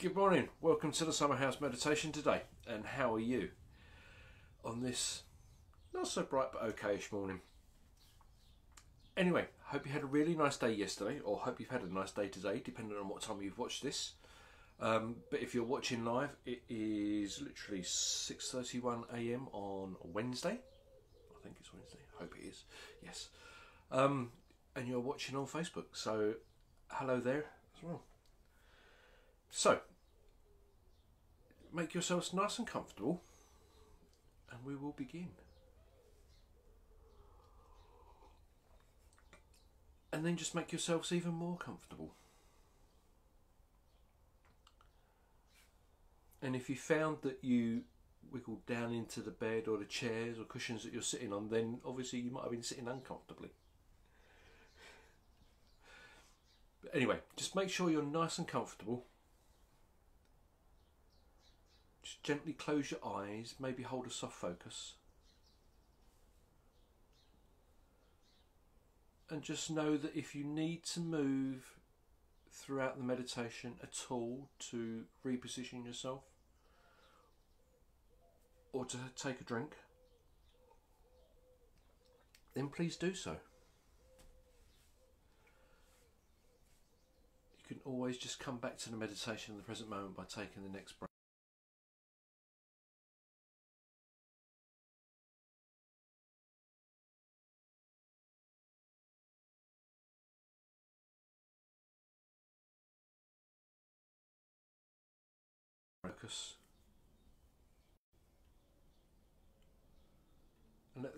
Good morning. Welcome to the Summer House Meditation today. And how are you on this not so bright but okayish morning? Anyway, hope you had a really nice day yesterday, or hope you've had a nice day today, depending on what time you've watched this. Um, but if you're watching live, it is literally 6:31 a.m. on Wednesday. I think it's Wednesday. I Hope it is. Yes. Um, and you're watching on Facebook, so hello there as well. So, make yourselves nice and comfortable, and we will begin. And then just make yourselves even more comfortable. And if you found that you wiggled down into the bed or the chairs or cushions that you're sitting on, then obviously you might have been sitting uncomfortably. But anyway, just make sure you're nice and comfortable just gently close your eyes, maybe hold a soft focus. And just know that if you need to move throughout the meditation at all to reposition yourself or to take a drink, then please do so. You can always just come back to the meditation in the present moment by taking the next breath.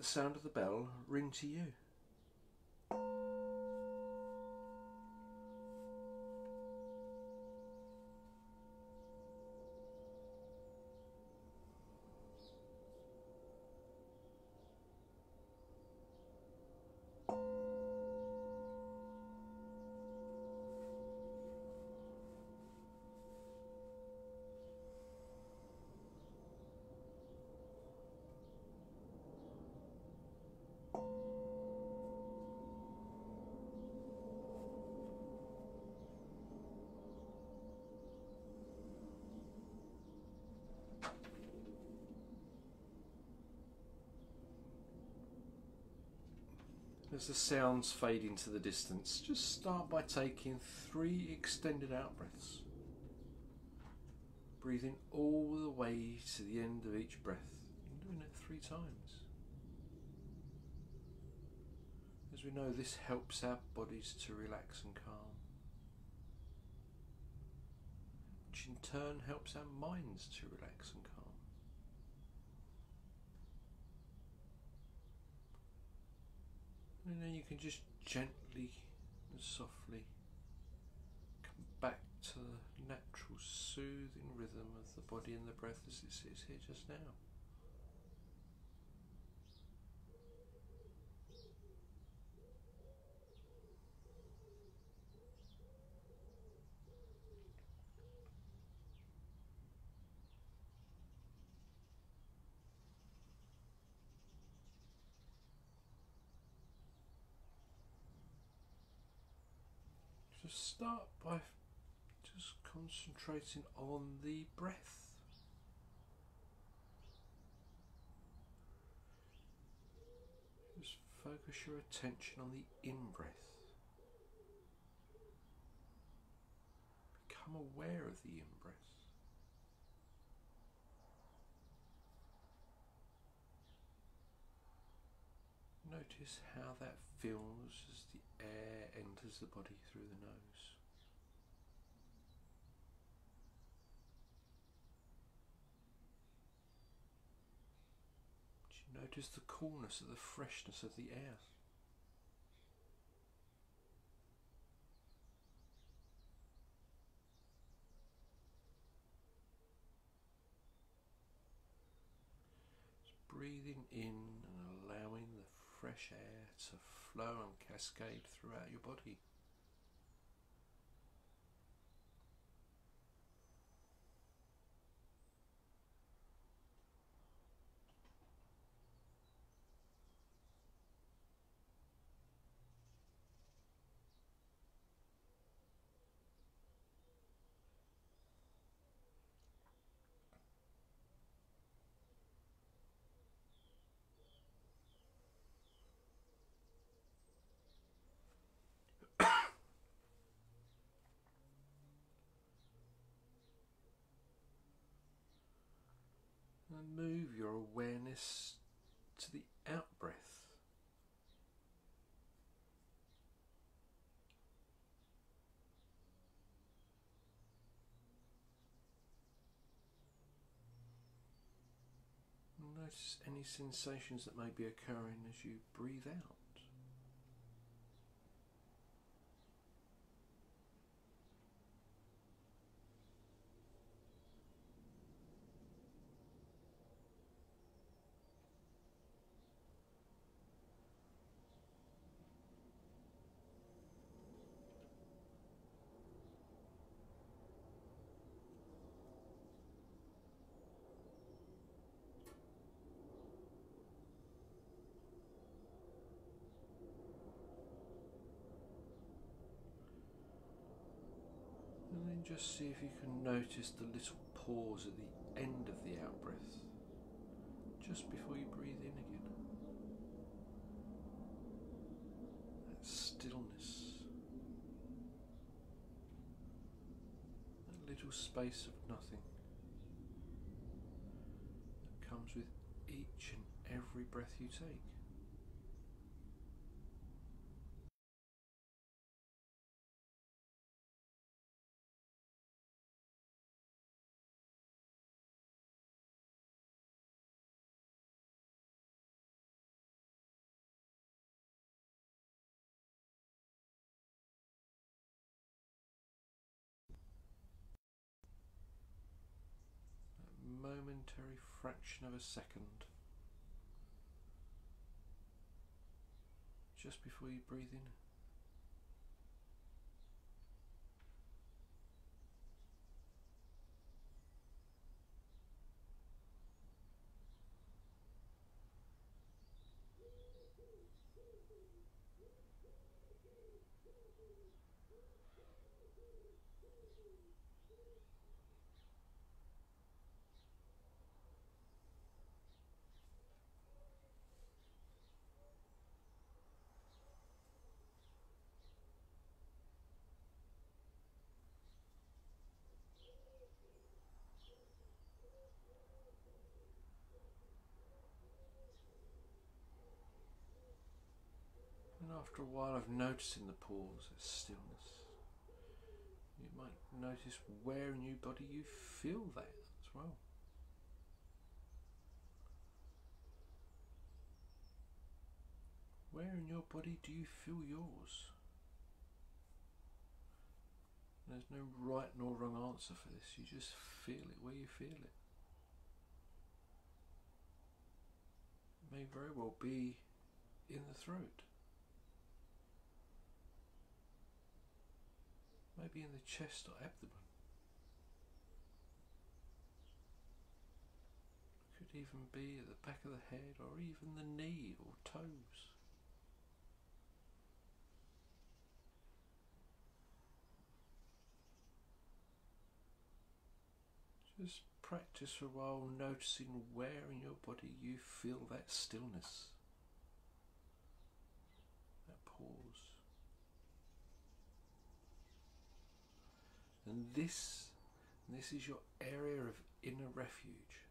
The sound of the bell ring to you. As the sounds fade into the distance, just start by taking three extended out breaths. Breathing all the way to the end of each breath, and doing it three times. As we know, this helps our bodies to relax and calm, which in turn helps our minds to relax and calm. And then you can just gently and softly come back to the natural soothing rhythm of the body and the breath as it sits here just now. Start by just concentrating on the breath. Just focus your attention on the in breath. Become aware of the in breath. Notice how that feels as enters the body through the nose. Do you notice the coolness of the freshness of the air? Breathing in and allowing the fresh air to flow and cascade throughout your body. And move your awareness to the out breath. Notice any sensations that may be occurring as you breathe out. And then see if you can notice the little pause at the end of the out breath, just before you breathe in again. That stillness, that little space of nothing that comes with each and every breath you take. Momentary fraction of a second just before you breathe in. After a while of noticing the pause, the stillness, you might notice where in your body you feel that as well. Where in your body do you feel yours? There's no right nor wrong answer for this. You just feel it where you feel it. It may very well be in the throat. Maybe in the chest or abdomen. Could even be at the back of the head or even the knee or toes. Just practice for a while noticing where in your body you feel that stillness, that pause. And this, this is your area of inner refuge.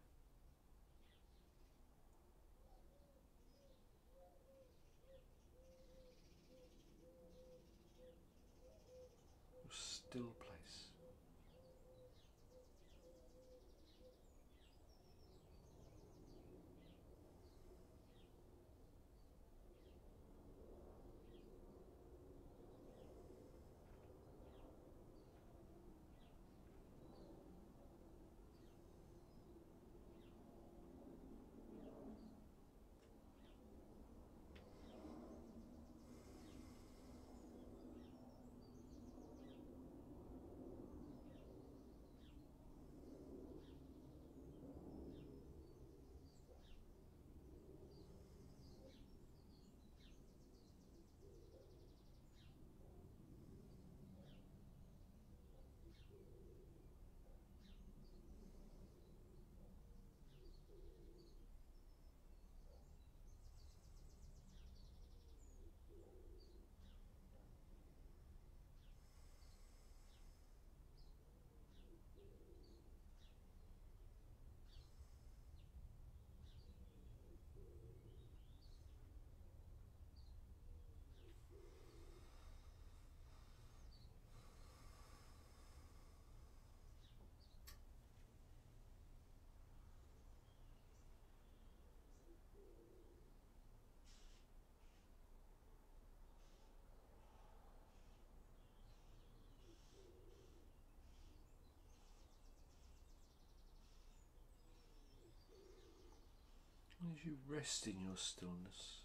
As you rest in your stillness,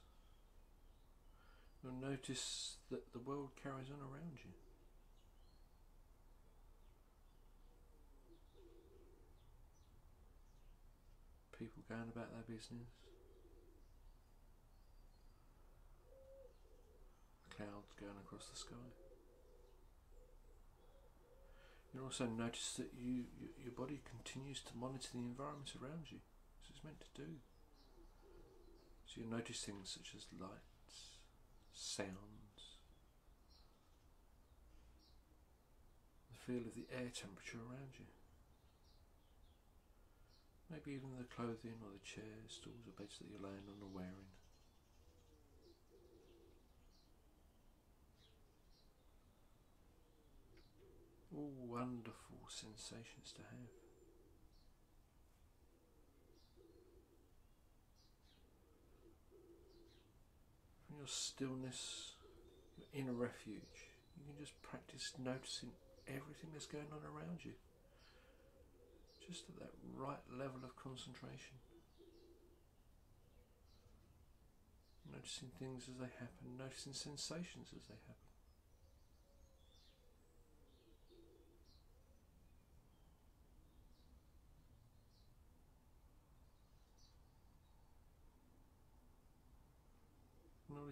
you'll notice that the world carries on around you. People going about their business, clouds going across the sky. You'll also notice that you, you, your body continues to monitor the environment around you, as it's meant to do. So you notice things such as lights, sounds, the feel of the air temperature around you. Maybe even the clothing or the chairs, stools or beds that you're laying on or wearing. All wonderful sensations to have. Your stillness, your inner refuge, you can just practice noticing everything that's going on around you. Just at that right level of concentration. Noticing things as they happen, noticing sensations as they happen.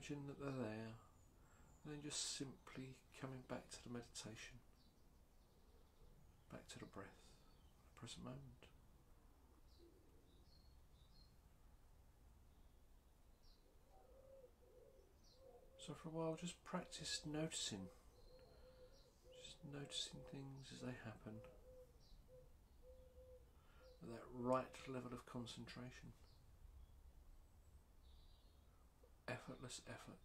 Acknowledging that they're there, and then just simply coming back to the meditation, back to the breath, the present moment. So for a while, just practice noticing, just noticing things as they happen, at that right level of concentration. Effortless effort.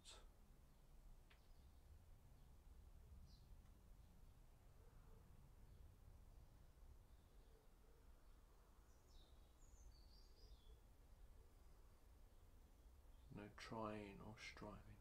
No trying or striving.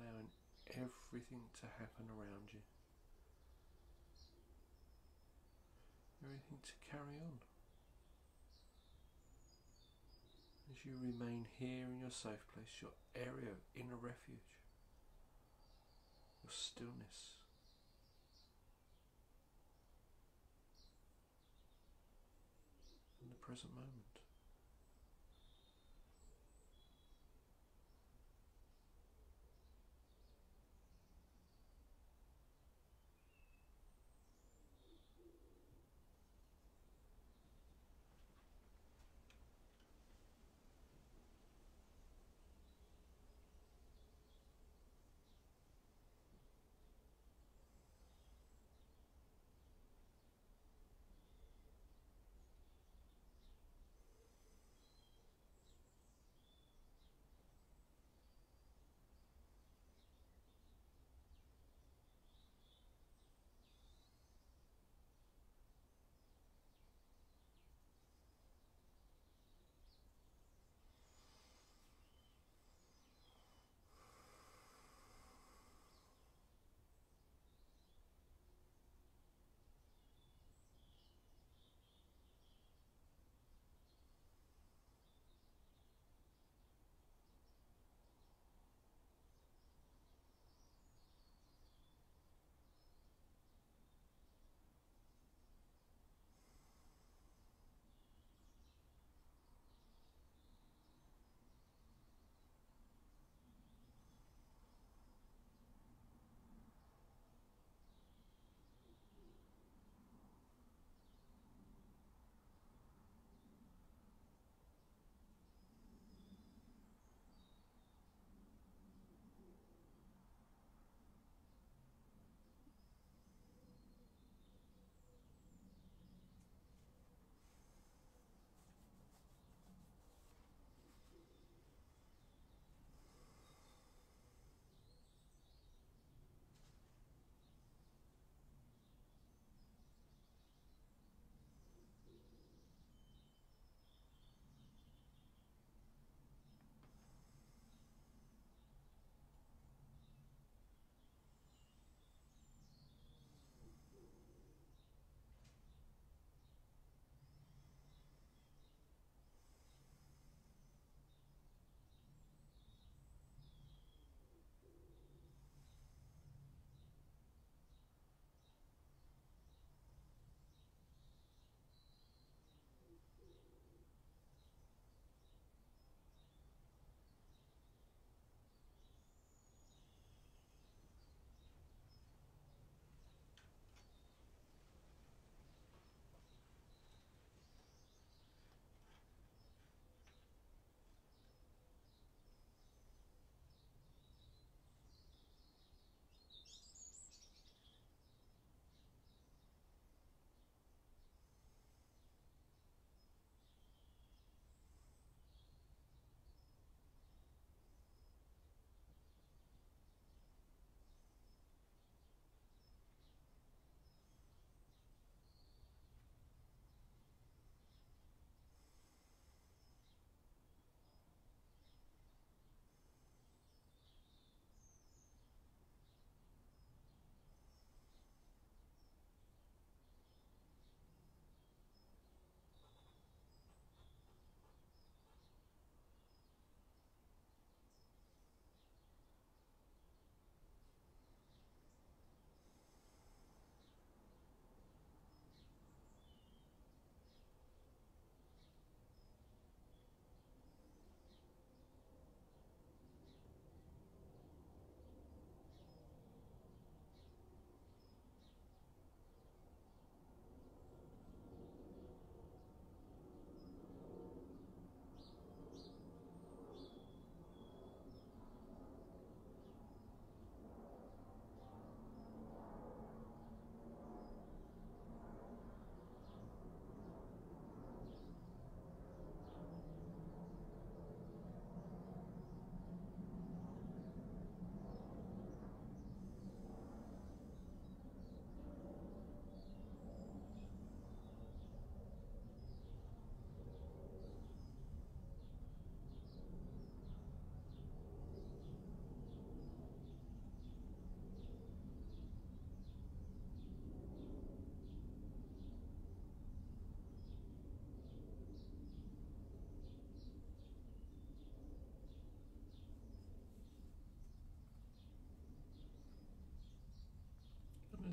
allowing everything to happen around you. Everything to carry on. As you remain here in your safe place, your area of inner refuge, your stillness. In the present moment.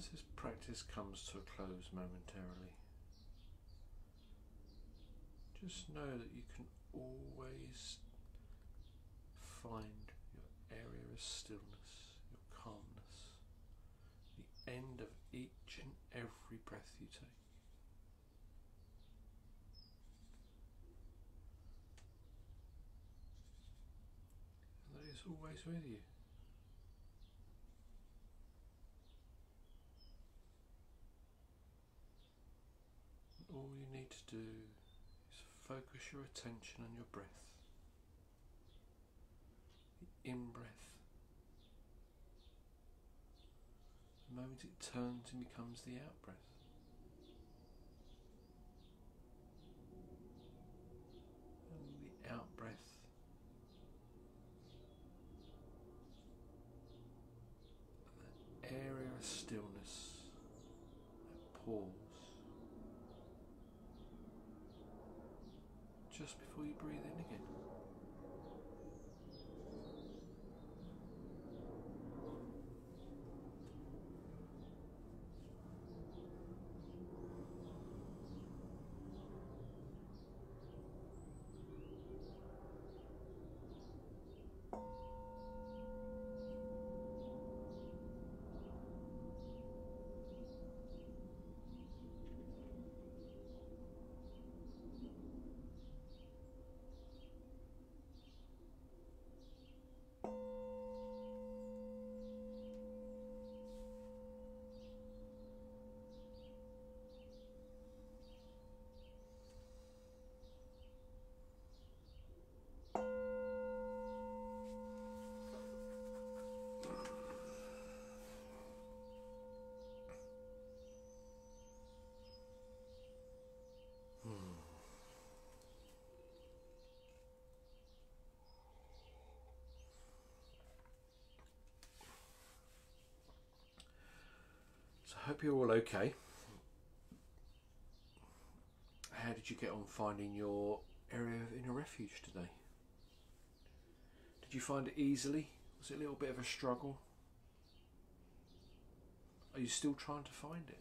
As this practice comes to a close momentarily, just know that you can always find your area of stillness, your calmness, the end of each and every breath you take. That is always with you. all you need to do is focus your attention on your breath. The in breath. The moment it turns and becomes the out breath. And the out breath. That area of stillness, that pause. just before you breathe in again. So I hope you're all okay. How did you get on finding your area of inner refuge today? Did you find it easily? Was it a little bit of a struggle? Are you still trying to find it?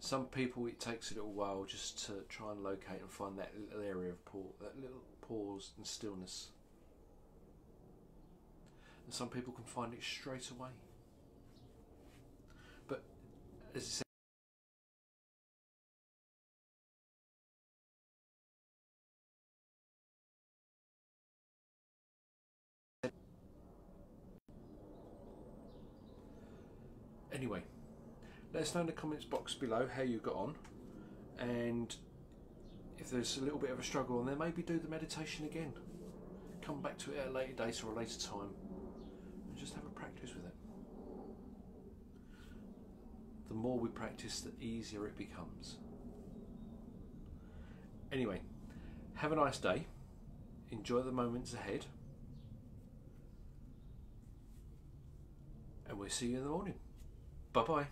Some people it takes a little while just to try and locate and find that little area of pause, that little pause and stillness and some people can find it straight away. But as I said, Anyway, let us know in the comments box below how you got on and if there's a little bit of a struggle and then maybe do the meditation again. Come back to it at a later date or a later time just have a practice with it. The more we practice, the easier it becomes. Anyway, have a nice day. Enjoy the moments ahead. And we'll see you in the morning. Bye bye.